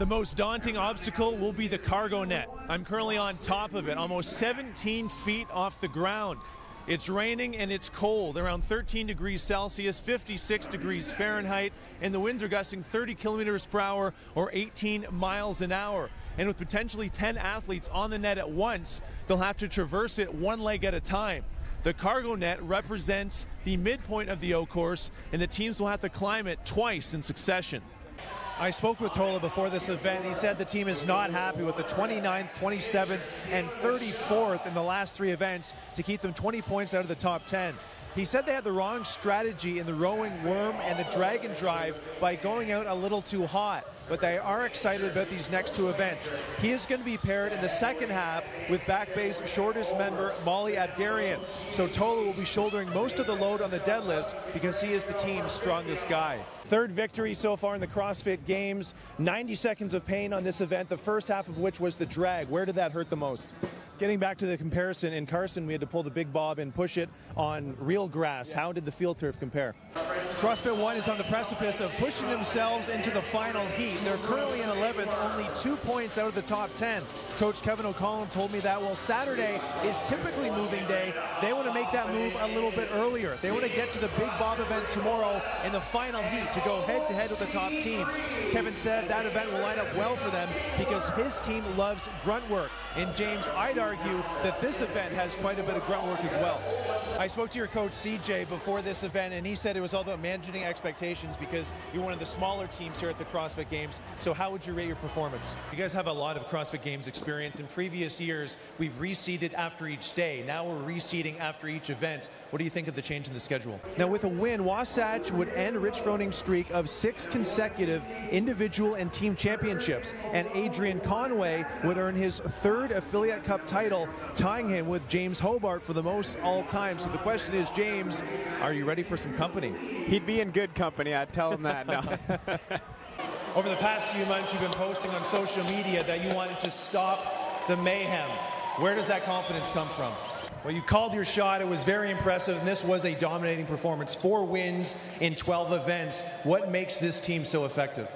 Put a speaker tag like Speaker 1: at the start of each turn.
Speaker 1: The most daunting obstacle will be the cargo net. I'm currently on top of it, almost 17 feet off the ground. It's raining and it's cold, around 13 degrees Celsius, 56 degrees Fahrenheit, and the winds are gusting 30 kilometers per hour or 18 miles an hour. And with potentially 10 athletes on the net at once, they'll have to traverse it one leg at a time. The cargo net represents the midpoint of the O course, and the teams will have to climb it twice in succession.
Speaker 2: I spoke with Tola before this event. He said the team is not happy with the 29th, 27th, and 34th in the last three events to keep them 20 points out of the top 10. He said they had the wrong strategy in the rowing worm and the dragon drive by going out a little too hot, but they are excited about these next two events. He is going to be paired in the second half with Back Bay's shortest member, Molly Abgarian. So Tola will be shouldering most of the load on the deadlifts because he is the team's strongest guy. Third victory so far in the CrossFit Games. 90 seconds of pain on this event, the first half of which was the drag. Where did that hurt the most? Getting back to the comparison, in Carson, we had to pull the big bob and push it on real grass. How did the field turf compare? CrossFit One is on the precipice of pushing themselves into the final heat. They're currently 11th, only two points out of the top 10. Coach Kevin O'Connell told me that while Saturday is typically moving day, they want to make that move a little bit earlier. They want to get to the Big Bob event tomorrow in the final heat to go head to head with the top teams. Kevin said that event will line up well for them because his team loves grunt work. And James, I'd argue that this event has quite a bit of grunt work as well. I spoke to your coach CJ before this event, and he said it was all about managing expectations because you're one of the smaller teams here at the CrossFit Games. So, how would you rate your performance? You guys have a lot of CrossFit Games experience. In previous years, we've reseeded after each day. Now we're reseeding after each event. What do you think of the change in the schedule? Now, with a win, Wasatch would end Rich Froning's streak of six consecutive individual and team championships, and Adrian Conway would earn his third Affiliate Cup title, tying him with James Hobart for the most all time. So the question is, James, are you ready for some company?
Speaker 3: He'd be in good company. I'd tell him that. No.
Speaker 2: Over the past few months, you've been posting on social media that you wanted to stop the mayhem. Where does that confidence come from? Well, you called your shot. It was very impressive, and this was a dominating performance. Four wins in 12 events. What makes this team so effective?